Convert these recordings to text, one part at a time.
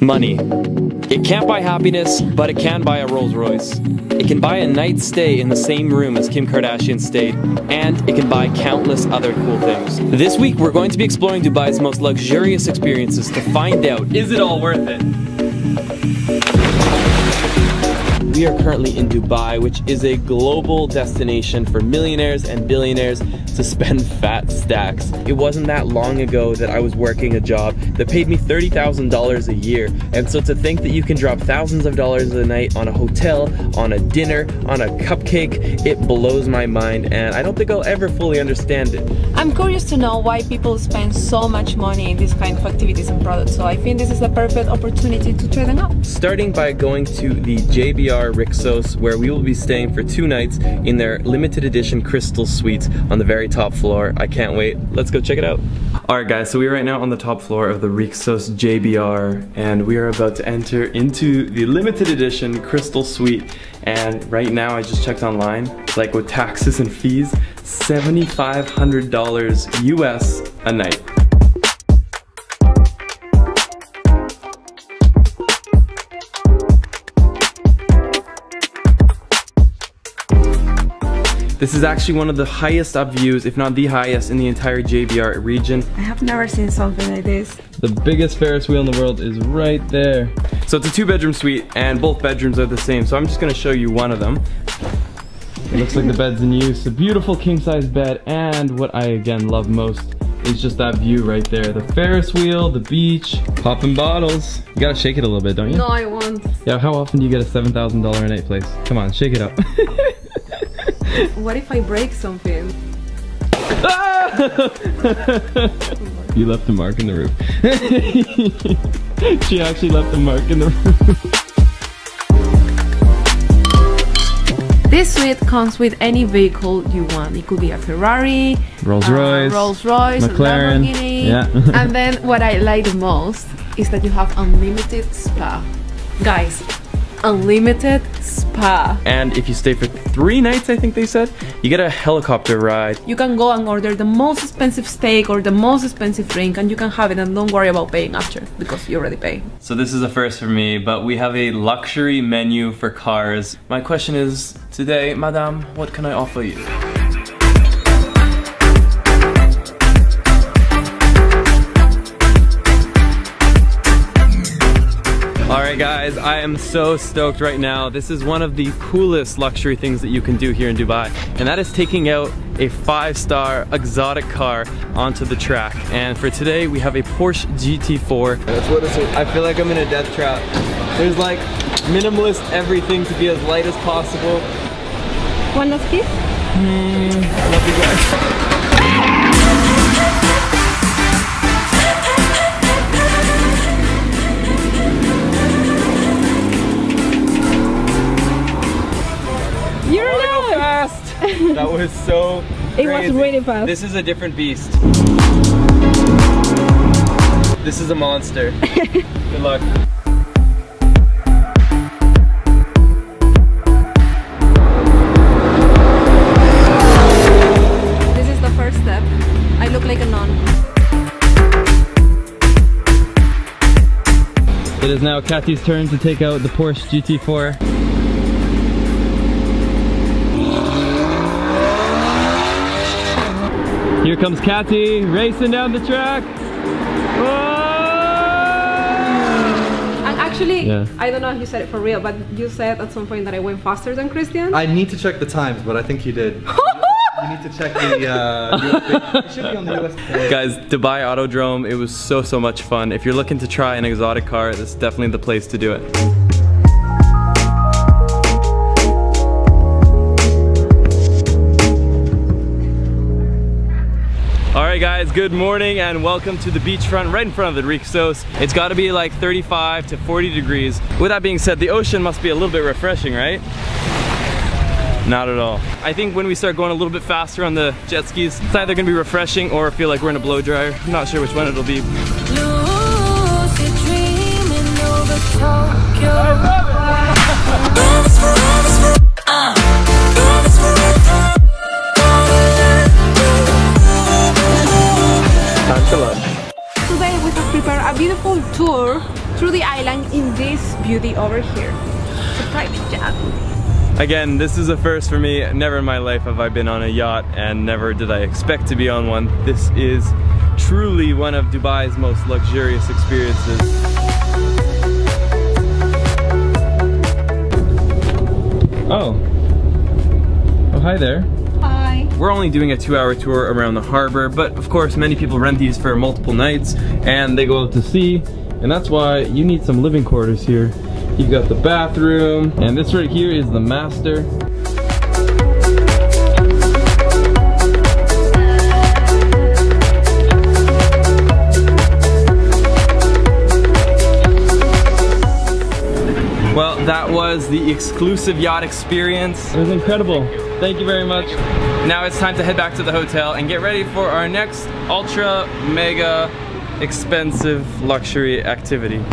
Money. It can't buy happiness, but it can buy a Rolls Royce. It can buy a night's stay in the same room as Kim Kardashian stayed, and it can buy countless other cool things. This week, we're going to be exploring Dubai's most luxurious experiences to find out is it all worth it? We are currently in Dubai, which is a global destination for millionaires and billionaires to spend fat stacks. It wasn't that long ago that I was working a job that paid me $30,000 a year. And so to think that you can drop thousands of dollars a night on a hotel, on a dinner, on a cupcake, it blows my mind and I don't think I'll ever fully understand it. I'm curious to know why people spend so much money in this kind of activities and products. So I think this is the perfect opportunity to try them out. Starting by going to the JBR Rixos where we will be staying for two nights in their limited edition crystal suites on the very top floor. I can't wait. Let's go check it out. Alright guys, so we're right now on the top floor of the Rixos JBR and we are about to enter into the limited edition crystal suite and right now I just checked online, like with taxes and fees, $7,500 US a night. This is actually one of the highest up views, if not the highest, in the entire JBR region. I have never seen something like this. The biggest Ferris wheel in the world is right there. So it's a two bedroom suite and both bedrooms are the same. So I'm just gonna show you one of them. It looks like the bed's in use. A beautiful king size bed and what I again love most is just that view right there. The Ferris wheel, the beach, popping bottles. You gotta shake it a little bit, don't you? No, I won't. Yeah, how often do you get a $7,000 a night place? Come on, shake it up. What if I break something? you left a mark in the roof. she actually left a mark in the roof. This suite comes with any vehicle you want. It could be a Ferrari, Rolls uh, Royce, Rolls Royce, McLaren. Lamborghini. Yeah. and then what I like the most is that you have unlimited spa. Guys, unlimited spa. And if you stay for three nights, I think they said, you get a helicopter ride. You can go and order the most expensive steak or the most expensive drink and you can have it and don't worry about paying after because you already pay. So this is a first for me, but we have a luxury menu for cars. My question is, today, madame, what can I offer you? Alright guys, I am so stoked right now. This is one of the coolest luxury things that you can do here in Dubai. And that is taking out a five-star exotic car onto the track. And for today, we have a Porsche GT4. That's what it's, I feel like I'm in a death trap. There's like minimalist everything to be as light as possible. One last kiss? I love you guys. that was so It was crazy. really fast. This is a different beast. This is a monster. Good luck. This is the first step. I look like a nun. It is now Kathy's turn to take out the Porsche GT4. Here comes Kathy racing down the track. Whoa! And actually, Yeah. I don't know if you said it for real, but you said at some point that I went faster than Christian. I need to check the times, but I think you did. you need to check the. Uh, US, it should be on the Guys, Dubai Autodrome, it was so, so much fun. If you're looking to try an exotic car, this is definitely the place to do it. Guys, good morning and welcome to the beachfront right in front of the Rixos. It's got to be like 35 to 40 degrees. With that being said, the ocean must be a little bit refreshing, right? Not at all. I think when we start going a little bit faster on the jet skis, it's either gonna be refreshing or feel like we're in a blow dryer. I'm not sure which one it'll be. Over here. It's a private jet. Again, this is a first for me. Never in my life have I been on a yacht and never did I expect to be on one. This is truly one of Dubai's most luxurious experiences. Oh. Oh, hi there. Hi. We're only doing a two hour tour around the harbor, but of course many people rent these for multiple nights and they go out to sea, and that's why you need some living quarters here. You've got the bathroom, and this right here is the master. Well, that was the exclusive yacht experience. It was incredible. Thank you very much. Now it's time to head back to the hotel and get ready for our next ultra mega expensive luxury activity.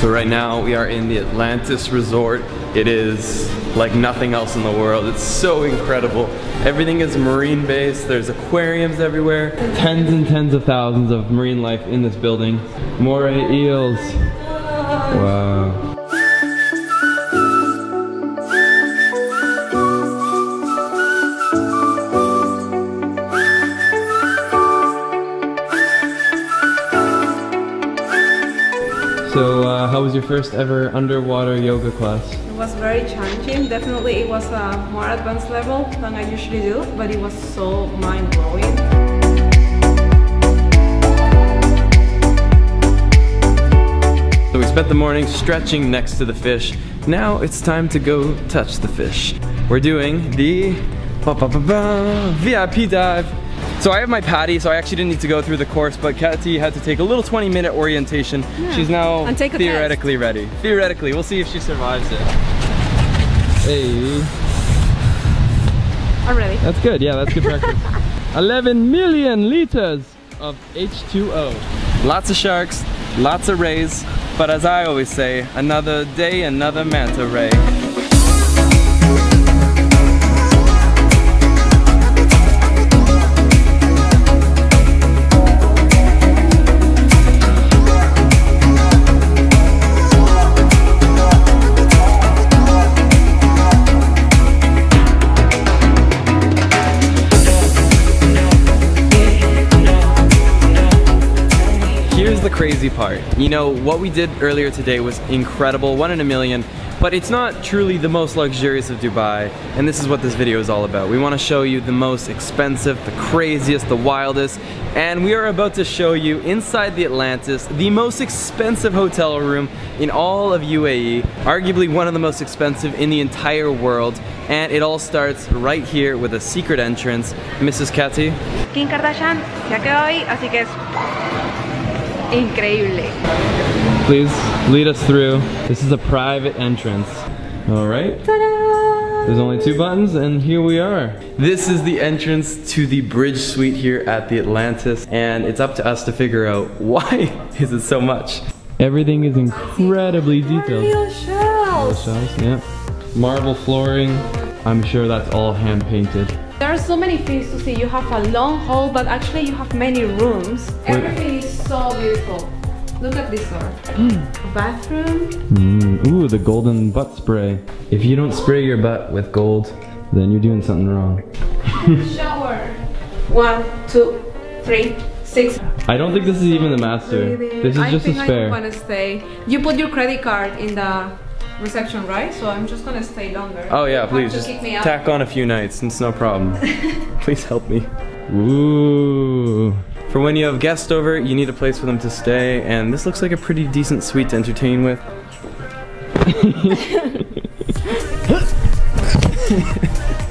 So right now we are in the Atlantis Resort. It is like nothing else in the world. It's so incredible. Everything is marine based. There's aquariums everywhere. Tens and tens of thousands of marine life in this building. Moray eels. Wow. Your first ever underwater yoga class? It was very challenging. Definitely, it was a more advanced level than I usually do, but it was so mind blowing. So we spent the morning stretching next to the fish. Now it's time to go touch the fish. We're doing the -ba -ba -ba, VIP dive. So I have my PADI, so I actually didn't need to go through the course, but Katy had to take a little 20 minute orientation. She's now And take a theoretically ready. Theoretically, we'll see if she survives it. Hey, I'm ready. that's good. Yeah, that's good practice. 11 million liters of H2O. Lots of sharks, lots of rays, but as I always say, another day, another manta ray. Crazy part. You know, what we did earlier today was incredible, one in a million, but it's not truly the most luxurious of Dubai, and this is what this video is all about. We want to show you the most expensive, the craziest, the wildest, and we are about to show you inside the Atlantis, the most expensive hotel room in all of UAE, arguably one of the most expensive in the entire world, and it all starts right here with a secret entrance. Mrs. Katy, Kim Kardashian se ha quedado ahí, así que es increíble. Please lead us through. This is a private entrance. All right. There's only two buttons and here we are. This is the entrance to the bridge suite here at the Atlantis and it's up to us to figure out why is it so much. Everything is incredibly detailed. Real shells. Shelves, yeah. Marble flooring. I'm sure that's all hand painted. There are so many things to see. You have a long hall, but actually you have many rooms. Everything so beautiful. Look at this door. A bathroom. Mm, ooh, the golden butt spray. If you don't spray your butt with gold, then you're doing something wrong. Shower. One, two, three, six. I don't think this is even the master. This is I just a spare. I think I spare. want to stay. You put your credit card in the reception, right? So I'm just gonna stay longer. Oh yeah, You please just kick me out. tack on a few nights. It's no problem. please help me. Ooh. For when you have guests over, you need a place for them to stay, and this looks like a pretty decent suite to entertain with.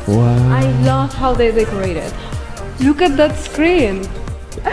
wow. I love how they decorated. Look at that screen.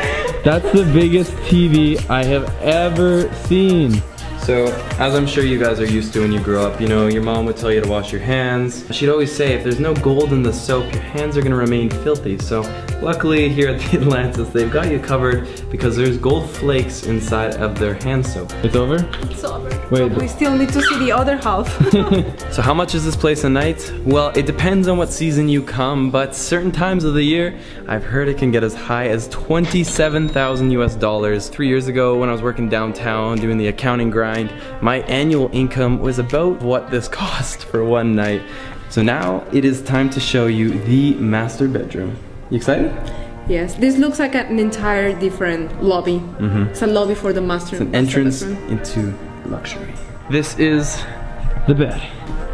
That's the biggest TV I have ever seen. So, as I'm sure you guys are used to when you grow up, you know, your mom would tell you to wash your hands. She'd always say, if there's no gold in the soap, your hands are gonna remain filthy. So, Luckily, here at the Atlantis, they've got you covered because there's gold flakes inside of their hand soap. It's over? It's over. Wait, We still need to see the other half. So how much is this place a night? Well, it depends on what season you come, but certain times of the year, I've heard it can get as high as 27,000 US dollars. Three years ago, when I was working downtown doing the accounting grind, my annual income was about what this cost for one night. So now it is time to show you the master bedroom. You excited? yes, this looks like an entire different lobby. It's a lobby for the master. Mm-hmm. An master entrance bedroom. into luxury. This is the bed.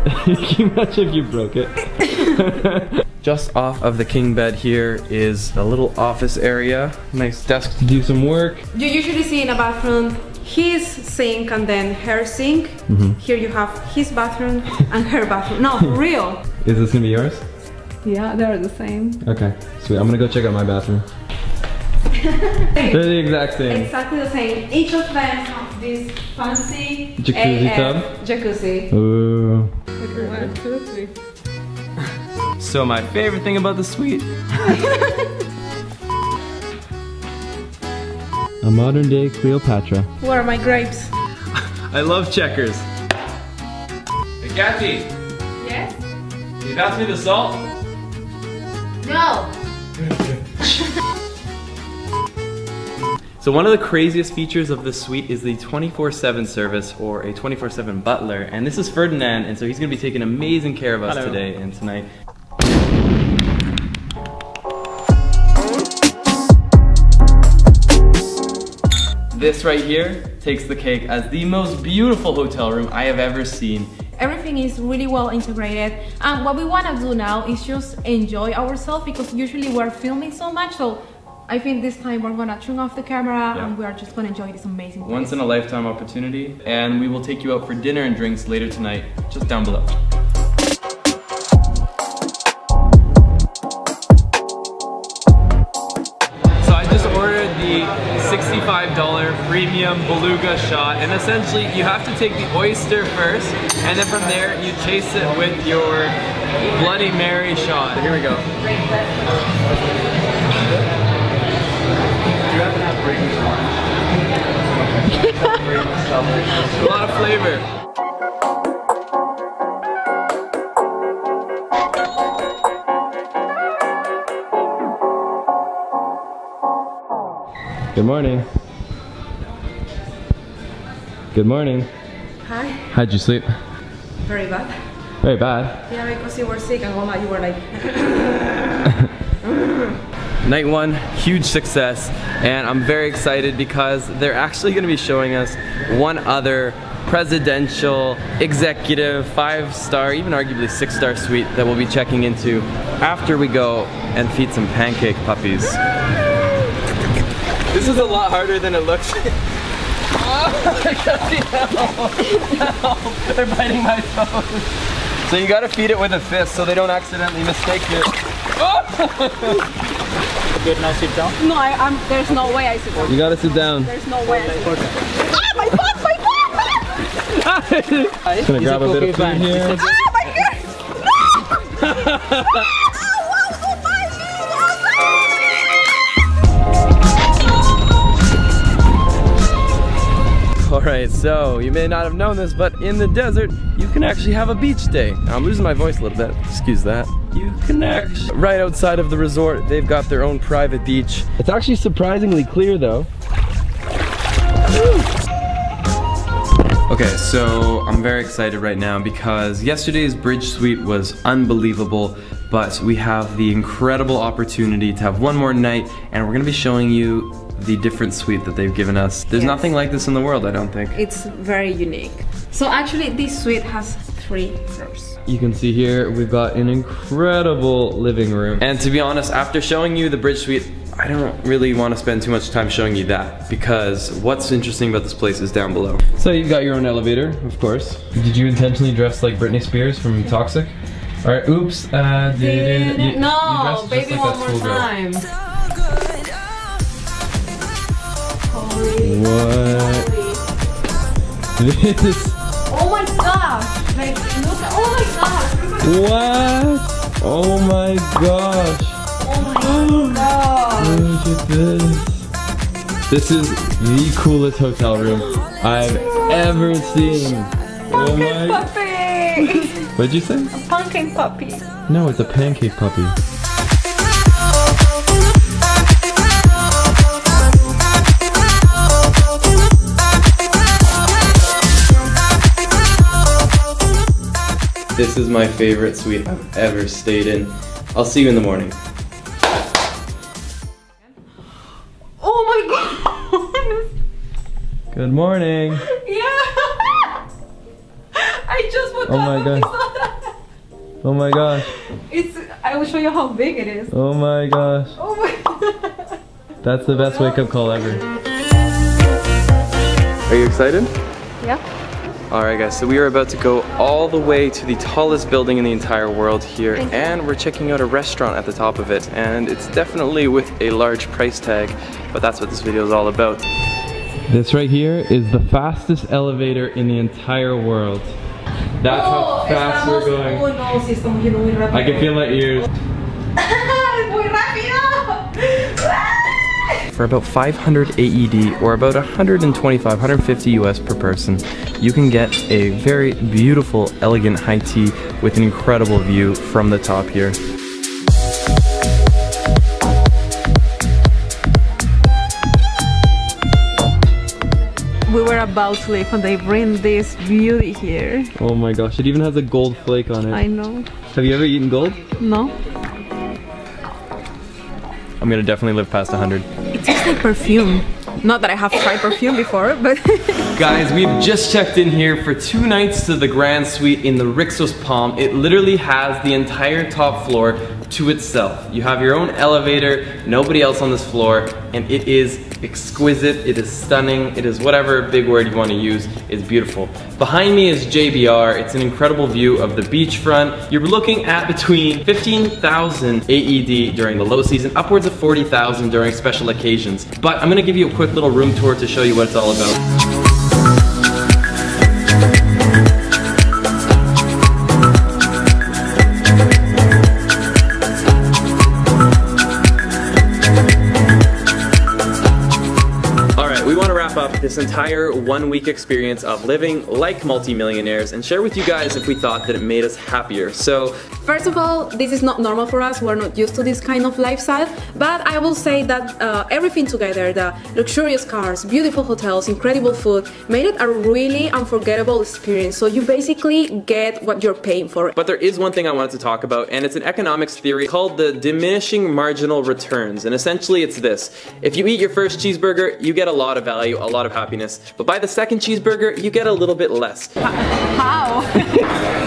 Can you imagine if you broke it? Just off of the king bed here is a little office area. Nice desk to do some work. You usually see in a bathroom his sink and then her sink. Mm-hmm. Here you have his bathroom and her bathroom. No, real. Is this gonna be yours? Yeah, they're the same. Okay, sweet. I'm gonna go check out my bathroom. They're the exact same. Exactly the same. Each of them have this fancy Jacuzzi AF tub? Jacuzzi. Ooh. One, two, three. So my favorite thing about the suite. a modern day Cleopatra. Where are my grapes? I love checkers. Hey, Kathy, Yes? you pass me the salt? No. So one of the craziest features of this suite is the 24-7 service or a 24-7 butler. And this is Ferdinand, and so he's gonna be taking amazing care of us Hello. today and tonight. This right here takes the cake as the most beautiful hotel room I have ever seen. Everything is really well integrated. And what we want to do now is just enjoy ourselves because usually we're filming so much. So I think this time we're gonna turn off the camera Yeah. and we are just gonna enjoy this amazing place. Once in a lifetime opportunity, and we will take you out for dinner and drinks later tonight, just down below. Premium beluga shot, and essentially you have to take the oyster first, and then from there you chase it with your Bloody Mary shot. Here we go. A lot of flavor. Good morning. Good morning. Hi. How'd you sleep? Very bad. Very bad. Yeah, because you were sick and all Mama, you were like. Night one, huge success, and I'm very excited because they're actually going to be showing us one other presidential, executive, five star, even arguably six star suite that we'll be checking into after we go and feed some pancake puppies. This is a lot harder than it looks. They're biting my toes. So you gotta feed it with a fist so they don't accidentally mistake it. Good, now sit down. No, I, I'm. There's no way I sit down. You gotta sit down. There's no way. I sit down. Ah, my butt, my butt! Just gonna grab a bit of food here. Ah, my ear! Alright, so you may not have known this, but in the desert, you can actually have a beach day. Now, I'm losing my voice a little bit, excuse that. You can actually, right outside of the resort, they've got their own private beach. It's actually surprisingly clear though. Okay, so I'm very excited right now because yesterday's bridge suite was unbelievable, but we have the incredible opportunity to have one more night and we're gonna be showing you the different suite that they've given us. There's Yes. nothing like this in the world, I don't think. It's very unique. So actually, this suite has three floors. You can see here we've got an incredible living room. And to be honest, after showing you the bridge suite, I don't really want to spend too much time showing you that because what's interesting about this place is down below. So you've got your own elevator, of course. Did you intentionally dress like Britney Spears from Toxic? All right, oops. Uh, you- you no, dressed just baby, like one more schoolgirl. time. What? This. Oh my gosh! Like, look! Oh my gosh! What? Oh my gosh. Oh my god. Look at this. This is the coolest hotel room I've ever seen. Oh my. puppy. What'd you say? A pumpkin puppy. No, it's a pancake puppy. This is my favorite suite I've ever stayed in. I'll see you in the morning. Oh my god. Good morning. Yeah. I just put Oh my that God. Oh my gosh. It's. I will show you how big it is. Oh my gosh. Oh my. That's the best wake up call ever. Are you excited? yeah. Alright guys, so we are about to go all the way to the tallest building in the entire world here and we're checking out a restaurant at the top of it and it's definitely with a large price tag, but that's what this video is all about. This right here is the fastest elevator in the entire world. That's how fast we're going. Oh no, sí, muy. I can feel my ears. muy rápido. For about 500 AED or about 125, 150 US per person, you can get a very beautiful, elegant high tea with an incredible view from the top here. We were about to leave and they bring this beauty here. Oh my gosh, it even has a gold flake on it. I know. Have you ever eaten gold? No? I'm gonna definitely live past 100. It tastes like perfume. Not that I have tried perfume before, but Guys, we've just checked in here for two nights to the Grand Suite in the Rixos Palm. It literally has the entire top floor to itself. You have your own elevator, nobody else on this floor, and it is exquisite, it is stunning, it is whatever big word you want to use, it's beautiful. Behind me is JBR, it's an incredible view of the beachfront. You're looking at between 15,000 AED during the low season, upwards of 40,000 during special occasions. But I'm gonna give you a quick little room tour to show you what it's all about. This entire one week experience of living like multimillionaires and share with you guys if we thought that it made us happier. So, First of all, this is not normal for us. We're not used to this kind of lifestyle. But I will say that uh, everything together the luxurious cars, beautiful hotels, incredible food made it a really unforgettable experience. So you basically get what you're paying for. but there is one thing I wanted to talk about, and it's an economics theory called the diminishing marginal returns. And essentially, it's this if you eat your first cheeseburger, you get a lot of value, a lot of happiness. But by the second cheeseburger, you get a little bit less. How?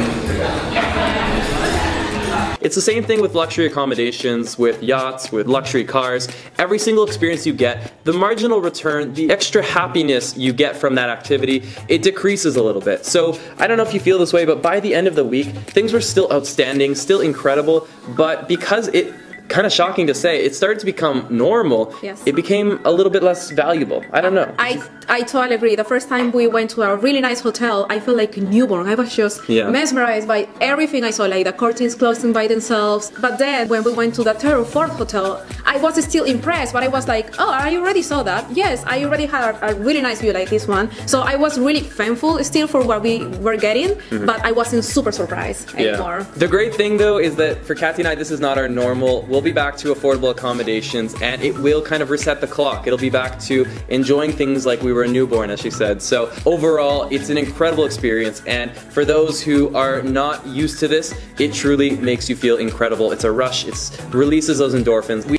It's the same thing with luxury accommodations, with yachts, with luxury cars. Every single experience you get, the marginal return, the extra happiness you get from that activity, it decreases a little bit. So I don't know if you feel this way, but by the end of the week, things were still outstanding, still incredible, but because it kind of shocking to say, it started to become normal, Yes. it became a little bit less valuable. I don't know. I I totally agree. The first time we went to a really nice hotel, I felt like a newborn. I was just Yeah. mesmerized by everything I saw, like the curtains closing by themselves. But then when we went to the third or fourth hotel, I was still impressed, but I was like, oh, I already saw that. Yes, I already had a, a really nice view like this one. So I was really thankful still for what we were getting, mm-hmm. but I wasn't super surprised anymore. The great thing though is that for Kathy and I, this is not our normal. We'll be back to affordable accommodations and it will kind of reset the clock. It'll be back to enjoying things like we were a newborn, as she said. So overall, it's an incredible experience. And for those who are not used to this, it truly makes you feel incredible. It's a rush. It releases those endorphins. We